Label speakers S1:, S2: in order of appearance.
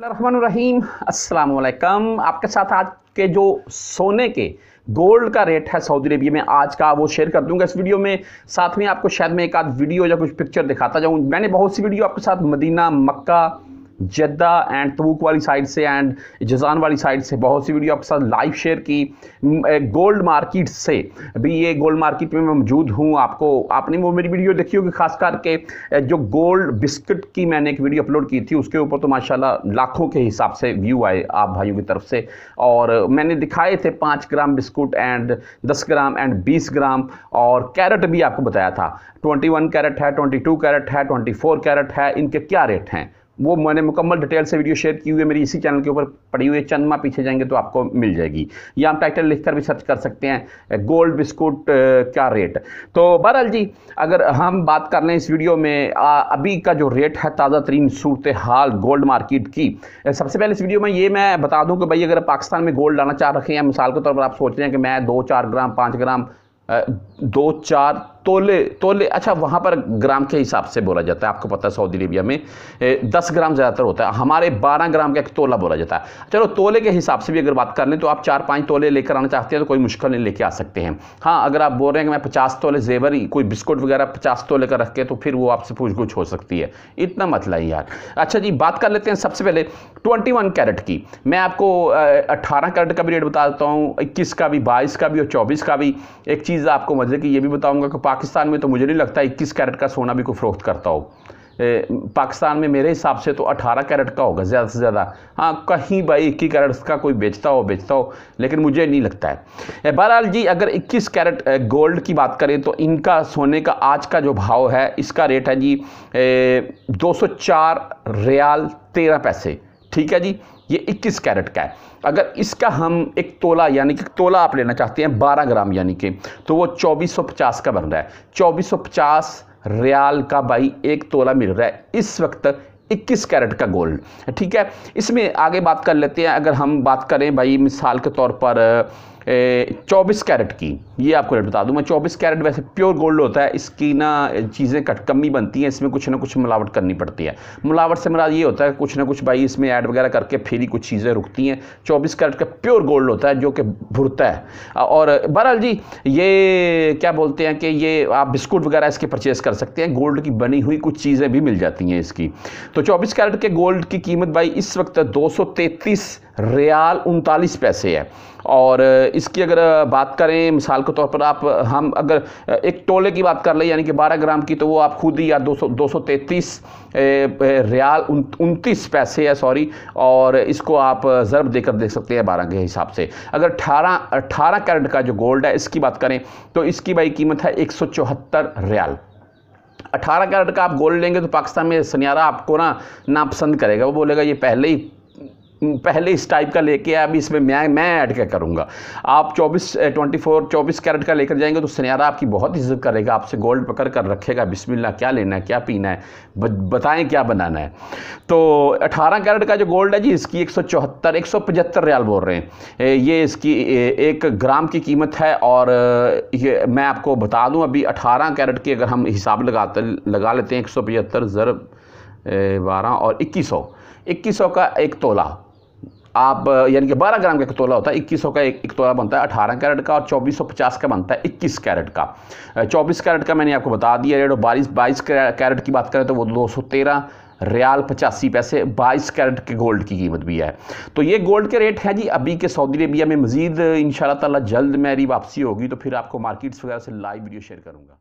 S1: रहीम अस्सलाम वालेकुम आपके साथ आज के जो सोने के गोल्ड का रेट है सऊदी अरबिया में, आज का वो शेयर कर दूँगा इस वीडियो में। साथ में आपको शायद मैं एक आध वीडियो या कुछ पिक्चर दिखाता जाऊँ। मैंने बहुत सी वीडियो आपके साथ Medina, Mecca Jeddah and Tabuk वाली साइड से एंड जजान वाली साइड से बहुत सी वीडियो आपके साथ लाइव शेयर की गोल्ड मार्केट से। अभी ये गोल्ड मार्केट में मैं मौजूद हूँ, आपको, आपने वो मेरी वीडियो देखी होगी खास करके जो गोल्ड बिस्किट की मैंने एक वीडियो अपलोड की थी, उसके ऊपर तो माशाल्लाह लाखों के हिसाब से व्यू आए आप भाइयों की तरफ़ से। और मैंने दिखाए थे पाँच ग्राम बिस्कुट एंड दस ग्राम एंड बीस ग्राम और कैरेट भी आपको बताया था। ट्वेंटी वन कैरेट है ट्वेंटी टू कैरेट है ट्वेंटी फोर कैरेट है, इनके क्या रेट हैं? वो मैंने मुकम्मल डिटेल से वीडियो शेयर की हुई है मेरी इसी चैनल के ऊपर पड़ी हुई है चंद पीछे जाएँगे तो आपको मिल जाएगी। या आप टाइटल लिखकर भी सर्च कर सकते हैं गोल्ड बिस्कुट क्या रेट तो बहरहाल जी अगर हम बात कर लें इस वीडियो में आ, अभी का जो रेट है ताज़ा तरीन सूरत हाल गोल्ड मार्केट की सबसे पहले इस वीडियो में ये मैं बता दूँ कि भाई अगर पाकिस्तान में गोल्ड लाना चाह रखे हैं मिसाल के तौर पर आप सोच रहे हैं कि मैं दो चार ग्राम पाँच ग्राम दो चार तोले तोले अच्छा वहाँ पर ग्राम के हिसाब से बोला जाता है। आपको पता है सऊदी अरेबिया में दस ग्राम ज़्यादातर होता है। हमारे बारह ग्राम का एक तोला बोला जाता है। चलो, तोले के हिसाब से भी अगर बात कर लें तो आप चार पाँच तोले लेकर आना चाहते हैं तो कोई मुश्किल नहीं लेके आ सकते हैं। हाँ अगर आप बोल रहे हैं कि मैं पचास तोले जेवर, कोई बिस्कुट वगैरह पचास तोले का रख के तो फिर वो आपसे पूछ गुछ हो सकती है। इतना मतला ही यार। अच्छा जी, बात कर लेते हैं सबसे पहले ट्वेंटी वन कैरेट की। मैं आपको अट्ठारह कैरेट का भी रेट बता देता हूँ, इक्कीस का भी, बाईस का भी और चौबीस का भी। एक चीज़ आपको मज़े की, ये भी बताऊँगा कि पाकिस्तान में तो मुझे नहीं लगता इक्कीस कैरेट का सोना भी कोई फ़रोख्त करता हो। पाकिस्तान में मेरे हिसाब से तो 18 कैरेट का होगा, ज़्यादा से ज़्यादा। हाँ कहीं भाई इक्कीस कैरेट का कोई बेचता हो बेचता हो, लेकिन मुझे नहीं लगता है। बहरहाल जी, अगर 21 कैरेट गोल्ड की बात करें तो इनका सोने का आज का जो भाव है, इसका रेट है जी दो सौ चार रियाल तेरह पैसे। ठीक है जी? ये 21 कैरेट का है। अगर इसका हम एक तोला, यानी कि तोला आप लेना चाहते हैं 12 ग्राम, यानी कि तो वो 2450 का बन रहा है। 2450 रियाल का भाई एक तोला मिल रहा है इस वक्त 21 कैरेट का गोल्ड। ठीक है, इसमें आगे बात कर लेते हैं। अगर हम बात करें भाई, मिसाल के तौर पर चौबीस कैरेट की, ये आपको रेट बता दूँ मैं। चौबीस कैरेट वैसे प्योर गोल्ड होता है, इसकी ना चीज़ें कट कमी बनती हैं, इसमें कुछ ना कुछ मिलावट करनी पड़ती है। मिलावट से मेरा ये होता है, कुछ ना कुछ भाई इसमें ऐड वगैरह करके फिर ही कुछ चीज़ें रुकती हैं। चौबीस कैरेट का प्योर गोल्ड होता है, जो कि भुरता है। और बहरहाल जी, ये क्या बोलते हैं कि ये आप बिस्कुट वगैरह इसके परचेज़ कर सकते हैं, गोल्ड की बनी हुई कुछ चीज़ें भी मिल जाती हैं इसकी। तो चौबीस कैरेट के गोल्ड की कीमत भाई इस वक्त दो रियाल उनतालीस पैसे है। और इसकी अगर बात करें, मिसाल के तौर पर आप हम अगर एक टोले की बात कर लें, यानी कि 12 ग्राम की तो वो आप खुद ही या दो सौ दो सौ तैंतीस रियाल उनतीस पैसे है, सॉरी, और इसको आप ज़रब देकर देख सकते हैं बारह के हिसाब से। अगर अठारह अठारह कैरेट का जो गोल्ड है, इसकी बात करें तो इसकी भाई कीमत है एक सौ चौहत्तर रियाल। अठारह कैरेट का आप गोल्ड लेंगे तो पाकिस्तान में सनियारा आपको ना नापसंद करेगा। वो बोलेगा, ये पहले ही पहले इस टाइप का लेके आया अभी इसमें मैं मैं ऐड क्या करूँगा? आप 24 24 24 कैरेट का लेकर जाएँगे तो सुनहरा आपकी बहुत इज़्ज़त करेगा, आपसे गोल्ड पकड़ कर रखेगा, बिस्मिल्लाह, क्या लेना है, क्या पीना है बताएँ क्या बनाना है। तो 18 कैरेट का जो गोल्ड है जी, इसकी एक सौ चौहत्तर, एक सौ पचहत्तर रियाल बोल रहे हैं। ये इसकी एक ग्राम की कीमत है और ये मैं आपको बता दूँ, अभी अठारह कैरेट की अगर हम हिसाब लगाते, लगा लेते हैं एक सौ पचहत्तर बारह और इक्कीस सौ। इक्कीस सौ का एक तोला। आप यानी कि 12 ग्राम का एक तोला होता है इक्कीस का एक, एक तोला बनता है 18 कैरेट का और 2450 का बनता है 21 कैरेट का। 24 कैरेट का मैंने आपको बता दिया रेट और बाईस बाईस कैरेट की बात करें तो वो 213 रियाल पचासी पैसे 22 कैरेट के गोल्ड की कीमत भी है। तो ये गोल्ड के रेट हैं जी अभी के सऊदी अरेबिया में मजीद इन ताला जल्द मेरी वापसी होगी तो फिर आपको मार्केट्स वगैरह से लाइव वीडियो शेयर करूँगा।